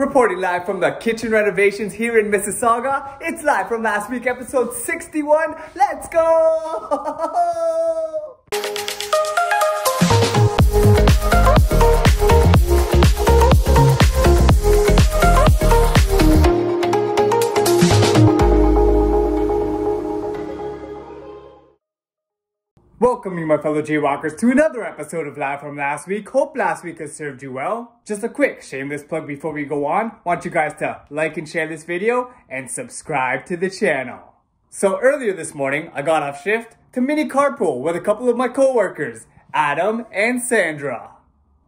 Reporting live from the kitchen renovations here in Mississauga. It's live from last week, episode 61. Let's go! Welcoming my fellow Jaywalkers to another episode of Live from last week. Hope last week has served you well. Just a quick shameless plug before we go on. Want you guys to like and share this video and subscribe to the channel. So earlier this morning, I got off shift to mini carpool with a couple of my coworkers, Adam and Sandra.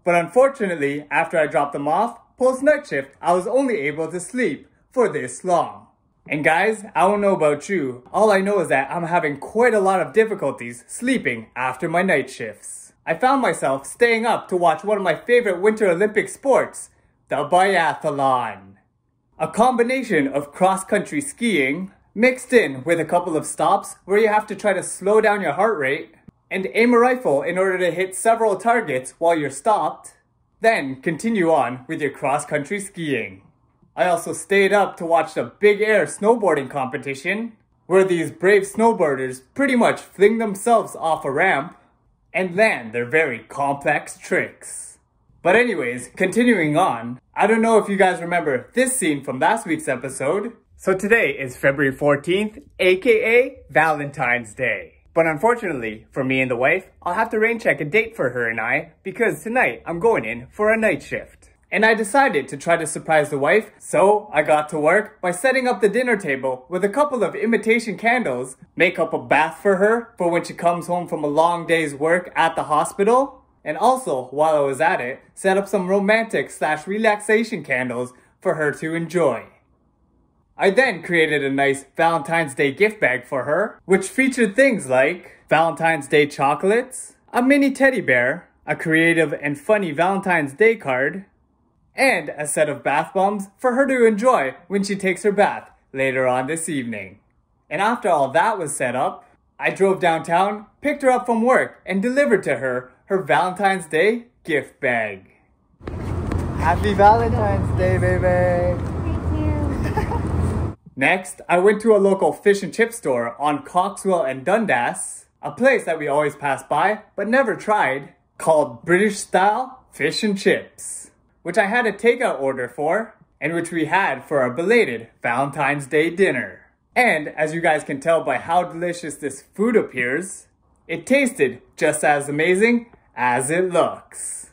But unfortunately, after I dropped them off, post night shift, I was only able to sleep for this long. And guys, I don't know about you, all I know is that I'm having quite a lot of difficulties sleeping after my night shifts. I found myself staying up to watch one of my favorite Winter Olympic sports, the biathlon. A combination of cross-country skiing, mixed in with a couple of stops where you have to try to slow down your heart rate, and aim a rifle in order to hit several targets while you're stopped, then continue on with your cross-country skiing. I also stayed up to watch the Big Air snowboarding competition, where these brave snowboarders pretty much fling themselves off a ramp and land their very complex tricks. But anyways, continuing on, I don't know if you guys remember this scene from last week's episode. So today is February 14th, aka Valentine's Day. But unfortunately, for me and the wife, I'll have to rain check a date for her and I because tonight I'm going in for a night shift and I decided to try to surprise the wife, so I got to work by setting up the dinner table with a couple of imitation candles, make up a bath for her for when she comes home from a long day's work at the hospital, and also, while I was at it, set up some romantic slash relaxation candles for her to enjoy. I then created a nice Valentine's Day gift bag for her, which featured things like Valentine's Day chocolates, a mini teddy bear, a creative and funny Valentine's Day card, and a set of bath bombs for her to enjoy when she takes her bath later on this evening. And after all that was set up, I drove downtown, picked her up from work, and delivered to her her Valentine's Day gift bag. Happy Valentine's Day, baby! Thank you. Next, I went to a local fish and chip store on Coxwell and Dundas, a place that we always pass by but never tried, called British Style Fish and Chips which I had a takeout order for, and which we had for our belated Valentine's Day dinner. And as you guys can tell by how delicious this food appears, it tasted just as amazing as it looks.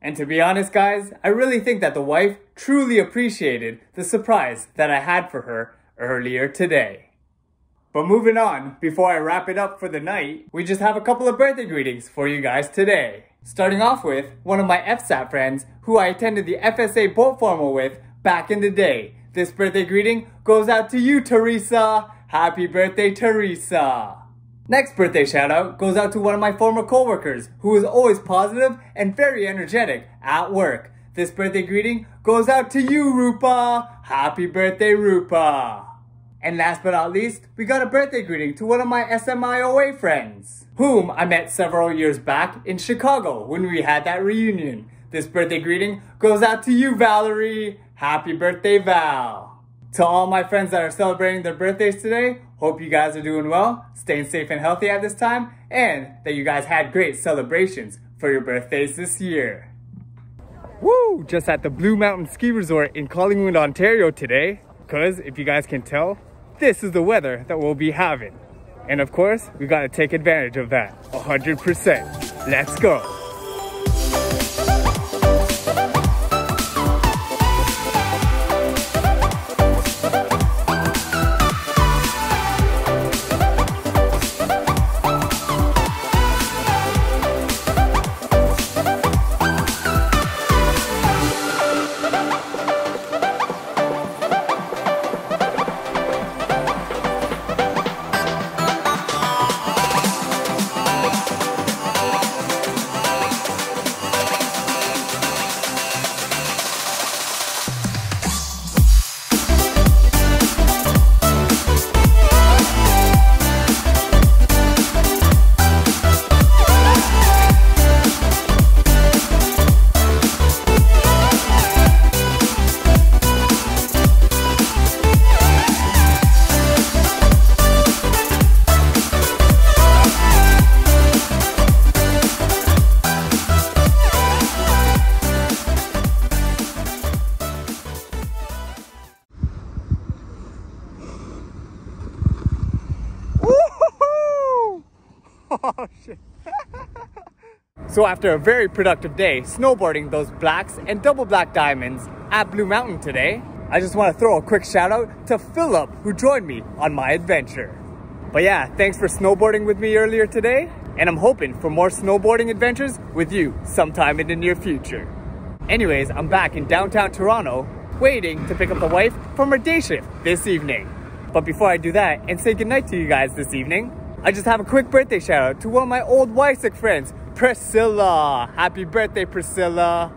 And to be honest guys, I really think that the wife truly appreciated the surprise that I had for her earlier today. But moving on, before I wrap it up for the night, we just have a couple of birthday greetings for you guys today. Starting off with one of my FSAT friends who I attended the FSA boat formal with back in the day. This birthday greeting goes out to you, Teresa. Happy birthday, Teresa. Next birthday shout out goes out to one of my former coworkers who is always positive and very energetic at work. This birthday greeting goes out to you, Rupa. Happy birthday, Rupa. And last but not least, we got a birthday greeting to one of my SMIOA friends, whom I met several years back in Chicago when we had that reunion. This birthday greeting goes out to you, Valerie. Happy birthday, Val. To all my friends that are celebrating their birthdays today, hope you guys are doing well, staying safe and healthy at this time, and that you guys had great celebrations for your birthdays this year. Woo! Just at the Blue Mountain Ski Resort in Collingwood, Ontario today. Because if you guys can tell, this is the weather that we'll be having. And of course, we gotta take advantage of that 100%. Let's go. So after a very productive day snowboarding those blacks and double black diamonds at Blue Mountain today, I just want to throw a quick shout out to Philip who joined me on my adventure. But yeah, thanks for snowboarding with me earlier today, and I'm hoping for more snowboarding adventures with you sometime in the near future. Anyways, I'm back in downtown Toronto, waiting to pick up the wife from her day shift this evening. But before I do that and say goodnight to you guys this evening, I just have a quick birthday shout out to one of my old Wysick friends, Priscilla. Happy birthday, Priscilla.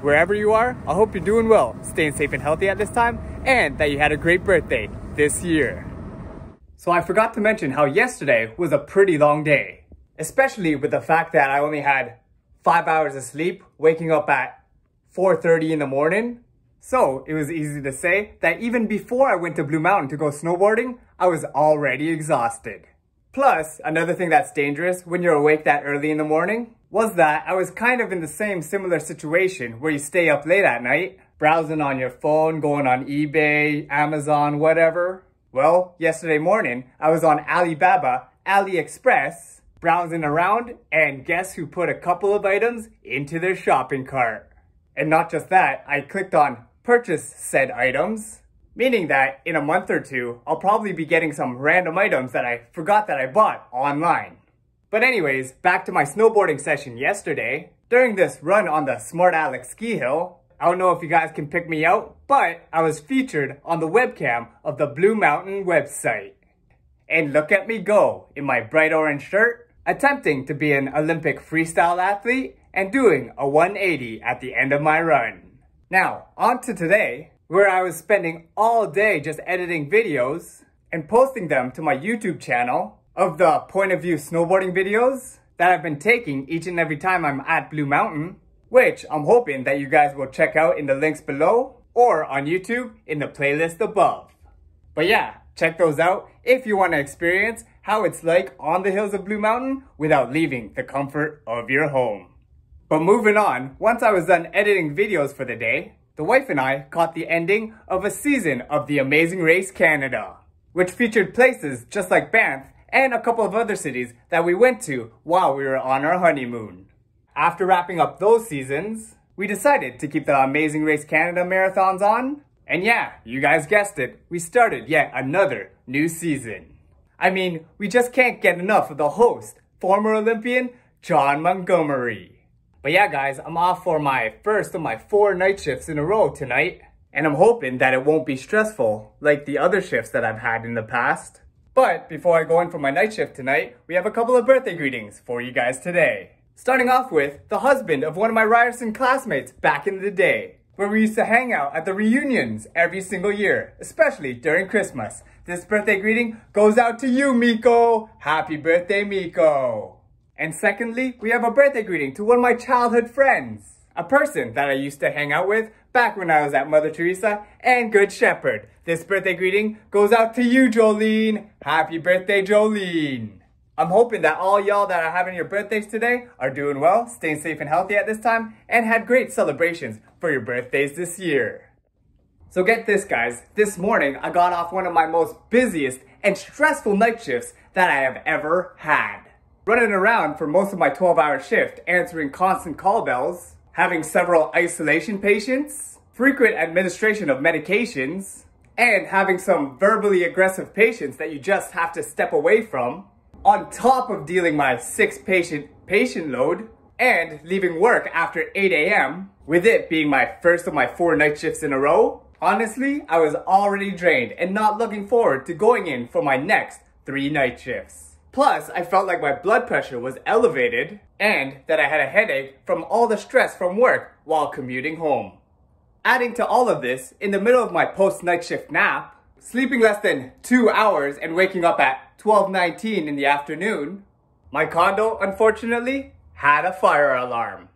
Wherever you are, I hope you're doing well, staying safe and healthy at this time, and that you had a great birthday this year. So I forgot to mention how yesterday was a pretty long day, especially with the fact that I only had five hours of sleep, waking up at 4.30 in the morning. So it was easy to say that even before I went to Blue Mountain to go snowboarding, I was already exhausted. Plus, another thing that's dangerous when you're awake that early in the morning was that I was kind of in the same similar situation where you stay up late at night, browsing on your phone, going on eBay, Amazon, whatever, well, yesterday morning, I was on Alibaba, AliExpress, browsing around, and guess who put a couple of items into their shopping cart? And not just that, I clicked on purchase said items, meaning that in a month or two, I'll probably be getting some random items that I forgot that I bought online. But anyways, back to my snowboarding session yesterday. During this run on the Smart Alex ski hill, I don't know if you guys can pick me out, but I was featured on the webcam of the Blue Mountain website. And look at me go in my bright orange shirt, attempting to be an Olympic freestyle athlete and doing a 180 at the end of my run. Now, on to today, where I was spending all day just editing videos and posting them to my YouTube channel of the point of view snowboarding videos that I've been taking each and every time I'm at Blue Mountain which I'm hoping that you guys will check out in the links below or on YouTube in the playlist above. But yeah, check those out if you want to experience how it's like on the hills of Blue Mountain without leaving the comfort of your home. But moving on, once I was done editing videos for the day, the wife and I caught the ending of a season of The Amazing Race Canada, which featured places just like Banff and a couple of other cities that we went to while we were on our honeymoon. After wrapping up those seasons, we decided to keep the Amazing Race Canada marathons on. And yeah, you guys guessed it, we started yet another new season. I mean, we just can't get enough of the host, former Olympian Jon Montgomery. But yeah guys, I'm off for my first of my four night shifts in a row tonight. And I'm hoping that it won't be stressful like the other shifts that I've had in the past. But before I go in for my night shift tonight, we have a couple of birthday greetings for you guys today. Starting off with the husband of one of my Ryerson classmates back in the day, where we used to hang out at the reunions every single year, especially during Christmas. This birthday greeting goes out to you, Miko. Happy birthday, Miko. And secondly, we have a birthday greeting to one of my childhood friends, a person that I used to hang out with back when I was at Mother Teresa and Good Shepherd. This birthday greeting goes out to you, Jolene. Happy birthday, Jolene. I'm hoping that all y'all that are having your birthdays today are doing well, staying safe and healthy at this time, and had great celebrations for your birthdays this year. So get this guys, this morning I got off one of my most busiest and stressful night shifts that I have ever had. Running around for most of my 12 hour shift, answering constant call bells, having several isolation patients, frequent administration of medications, and having some verbally aggressive patients that you just have to step away from, on top of dealing my six patient patient load and leaving work after 8 a.m., with it being my first of my four night shifts in a row, honestly, I was already drained and not looking forward to going in for my next three night shifts. Plus, I felt like my blood pressure was elevated and that I had a headache from all the stress from work while commuting home. Adding to all of this, in the middle of my post night shift nap, sleeping less than two hours and waking up at 12.19 in the afternoon, my condo, unfortunately, had a fire alarm.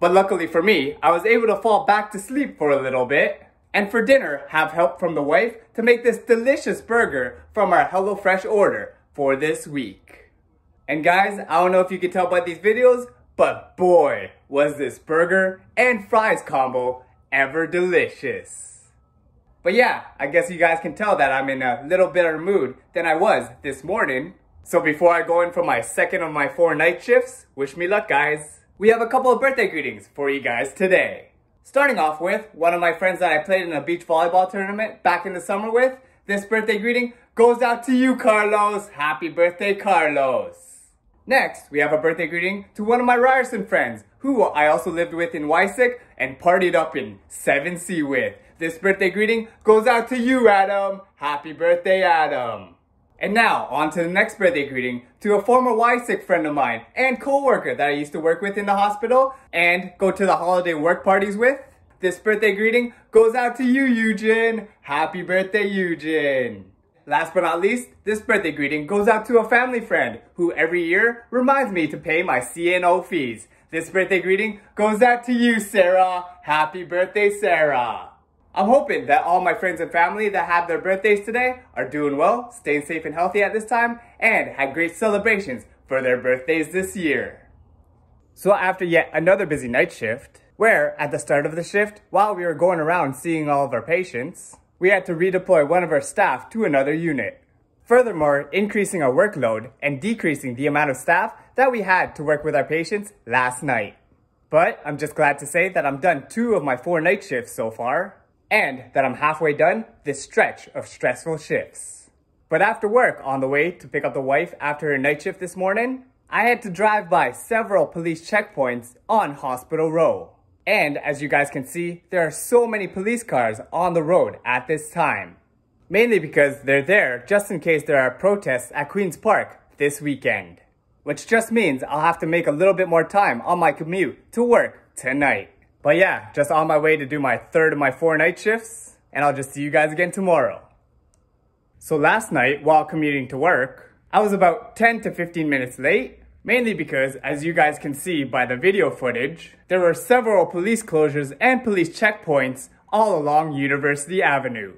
But luckily for me, I was able to fall back to sleep for a little bit. And for dinner, have help from the wife to make this delicious burger from our HelloFresh order for this week. And guys, I don't know if you can tell by these videos, but boy, was this burger and fries combo ever delicious. But yeah, I guess you guys can tell that I'm in a little better mood than I was this morning. So before I go in for my second of my four night shifts, wish me luck guys. We have a couple of birthday greetings for you guys today. Starting off with one of my friends that I played in a beach volleyball tournament back in the summer with. This birthday greeting goes out to you, Carlos. Happy birthday, Carlos. Next, we have a birthday greeting to one of my Ryerson friends, who I also lived with in Wysick and partied up in 7C with. This birthday greeting goes out to you, Adam. Happy birthday, Adam. And now, on to the next birthday greeting to a former Wysick friend of mine and co-worker that I used to work with in the hospital and go to the holiday work parties with. This birthday greeting goes out to you, Eugen. Happy birthday, Eugen. Last but not least, this birthday greeting goes out to a family friend who every year reminds me to pay my CNO fees. This birthday greeting goes out to you, Sarah. Happy birthday, Sarah. I'm hoping that all my friends and family that have their birthdays today are doing well, staying safe and healthy at this time, and had great celebrations for their birthdays this year. So after yet another busy night shift, where at the start of the shift, while we were going around seeing all of our patients, we had to redeploy one of our staff to another unit. Furthermore, increasing our workload and decreasing the amount of staff that we had to work with our patients last night. But I'm just glad to say that I'm done two of my four night shifts so far, and that I'm halfway done this stretch of stressful shifts. But after work, on the way to pick up the wife after her night shift this morning, I had to drive by several police checkpoints on Hospital Row. And as you guys can see, there are so many police cars on the road at this time. Mainly because they're there just in case there are protests at Queen's Park this weekend. Which just means I'll have to make a little bit more time on my commute to work tonight. But yeah, just on my way to do my third of my four night shifts, and I'll just see you guys again tomorrow. So last night, while commuting to work, I was about 10 to 15 minutes late, Mainly because, as you guys can see by the video footage, there were several police closures and police checkpoints all along University Avenue.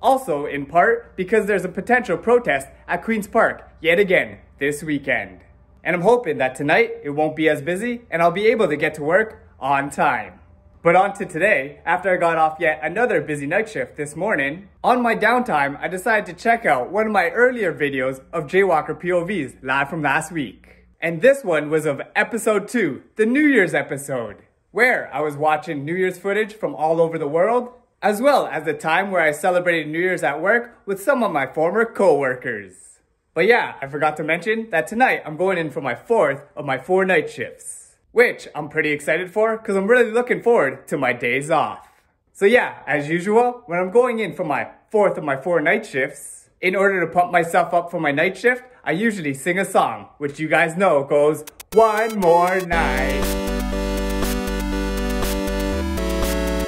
Also, in part, because there's a potential protest at Queen's Park yet again this weekend. And I'm hoping that tonight it won't be as busy and I'll be able to get to work on time. But on to today, after I got off yet another busy night shift this morning, on my downtime I decided to check out one of my earlier videos of Jaywalker POVs live from last week. And this one was of episode 2, the New Year's episode, where I was watching New Year's footage from all over the world, as well as the time where I celebrated New Year's at work with some of my former co-workers. But yeah, I forgot to mention that tonight I'm going in for my fourth of my four night shifts, which I'm pretty excited for because I'm really looking forward to my days off. So yeah, as usual, when I'm going in for my fourth of my four night shifts, in order to pump myself up for my night shift, I usually sing a song, which you guys know goes, One More Night.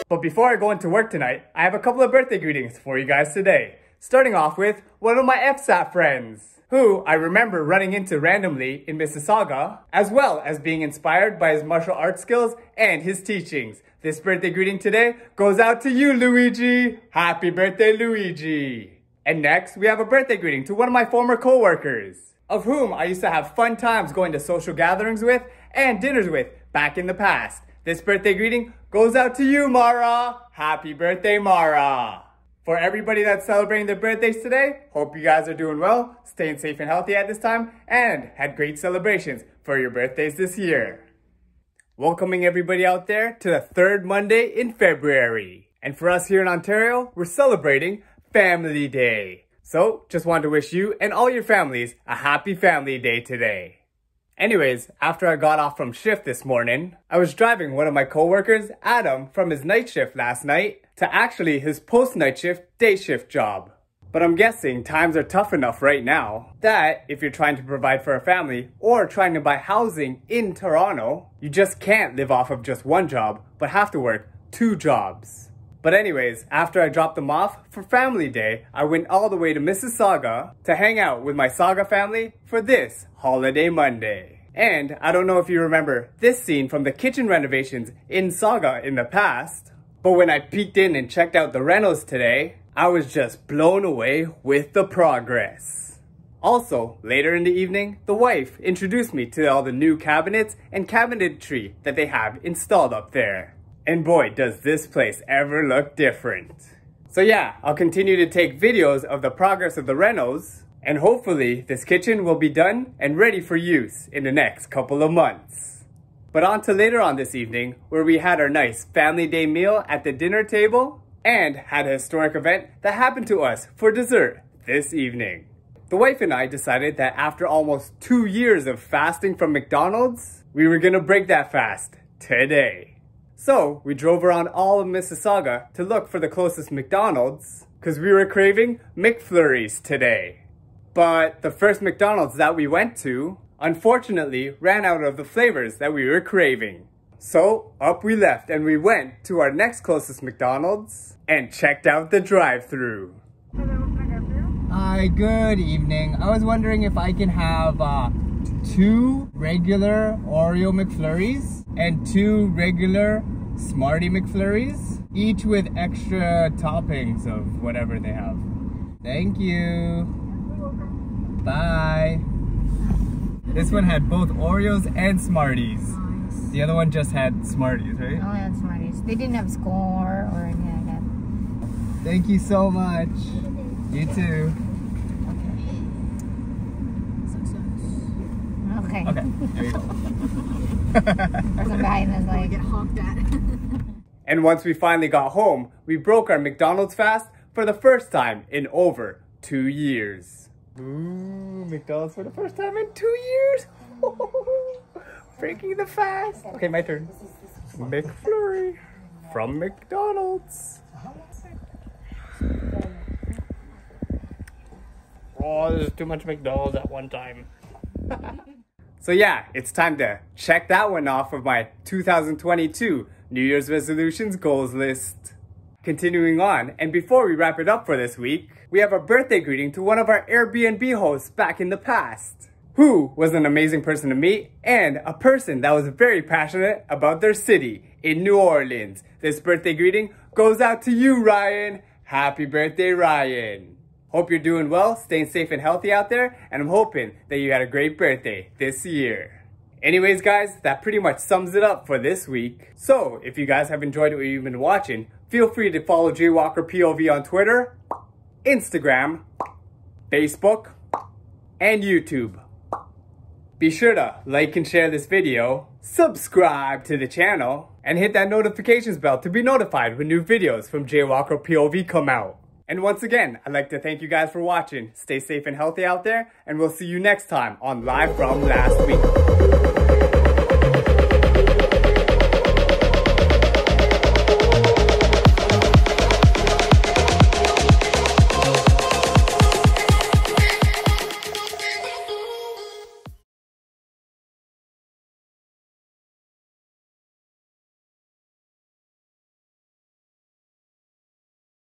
But before I go into work tonight, I have a couple of birthday greetings for you guys today. Starting off with one of my FSAT friends, who I remember running into randomly in Mississauga, as well as being inspired by his martial arts skills and his teachings. This birthday greeting today goes out to you, Luigi. Happy birthday, Luigi. And next, we have a birthday greeting to one of my former coworkers, of whom I used to have fun times going to social gatherings with and dinners with back in the past. This birthday greeting goes out to you, Mara. Happy birthday, Mara. For everybody that's celebrating their birthdays today, hope you guys are doing well, staying safe and healthy at this time, and had great celebrations for your birthdays this year. Welcoming everybody out there to the third Monday in February. And for us here in Ontario, we're celebrating Family Day. So, just wanted to wish you and all your families a happy Family Day today. Anyways, after I got off from shift this morning, I was driving one of my coworkers, Adam, from his night shift last night to actually his post-night shift day shift job. But I'm guessing times are tough enough right now that if you're trying to provide for a family or trying to buy housing in Toronto, you just can't live off of just one job, but have to work two jobs. But anyways, after I dropped them off for family day, I went all the way to Mississauga to hang out with my Sauga family for this holiday Monday. And I don't know if you remember this scene from the kitchen renovations in Sauga in the past, but when I peeked in and checked out the rentals today, I was just blown away with the progress. Also, later in the evening, the wife introduced me to all the new cabinets and cabinetry that they have installed up there. And boy, does this place ever look different. So yeah, I'll continue to take videos of the progress of the renos, and hopefully this kitchen will be done and ready for use in the next couple of months. But on to later on this evening, where we had our nice family day meal at the dinner table, and had a historic event that happened to us for dessert this evening. The wife and I decided that after almost two years of fasting from McDonald's, we were gonna break that fast today. So we drove around all of Mississauga to look for the closest McDonald's because we were craving McFlurries today. But the first McDonald's that we went to, unfortunately, ran out of the flavors that we were craving. So up we left and we went to our next closest McDonald's and checked out the drive-through. Hi, good evening. I was wondering if I can have uh, two regular Oreo McFlurries and two regular Smarty McFlurries, each with extra toppings of whatever they have. Thank you. Bye. This one had both Oreos and Smarties. Nice. The other one just had Smarties, right? Oh, yeah, Smarties. They didn't have Skor or anything like that. Thank you so much. You too. that. Okay. Okay, there you go. Or some guy and then like, get honked at. And once we finally got home, we broke our McDonald's fast for the first time in over two years. Ooh, McDonald's for the first time in two years. Breaking the fast. Okay, my turn. McFlurry from McDonald's. Oh, there's too much McDonald's at one time. So yeah, it's time to check that one off of my 2022 New Year's resolutions goals list. Continuing on, and before we wrap it up for this week, we have a birthday greeting to one of our Airbnb hosts back in the past, who was an amazing person to meet and a person that was very passionate about their city in New Orleans. This birthday greeting goes out to you, Ryan. Happy birthday, Ryan. Hope you're doing well, staying safe and healthy out there, and I'm hoping that you had a great birthday this year. Anyways, guys, that pretty much sums it up for this week. So, if you guys have enjoyed what you've been watching, feel free to follow Jaywalker POV on Twitter, Instagram, Facebook, and YouTube. Be sure to like and share this video, subscribe to the channel, and hit that notifications bell to be notified when new videos from Jaywalker POV come out. And once again, I'd like to thank you guys for watching. Stay safe and healthy out there, and we'll see you next time on Live from Last Week.